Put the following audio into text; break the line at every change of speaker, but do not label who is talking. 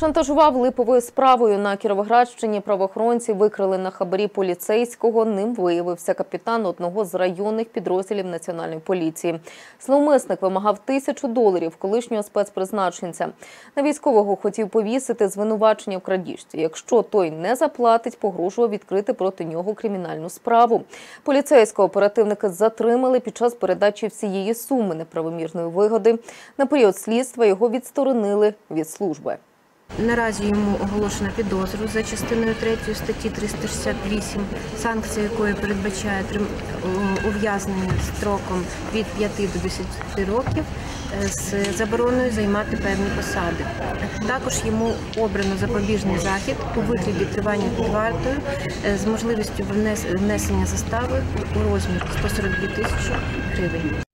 Шантажував липовою справою на Кіровоградщині. Правоохоронці викрили на хабарі поліцейського. Ним виявився капітан одного з районних підрозділів національної поліції. Зловмисник вимагав тисячу доларів колишнього спецпризначенця. На військового хотів повісити звинувачення в крадіжці. Якщо той не заплатить, погрожував відкрити проти нього кримінальну справу. Поліцейського оперативники затримали під час передачі всієї суми неправомірної вигоди. На період слідства його відсторонили від служби.
Наразі йому оголошено підозру за частиною 3 статті 368, санкція якої передбачає ув'язнення строком від 5 до 10 років е, з забороною займати певні посади. Також йому обрано запобіжний захід у вигляді тривання під вартою е, з можливістю внесення застави у розмір 142 тисячі гривень.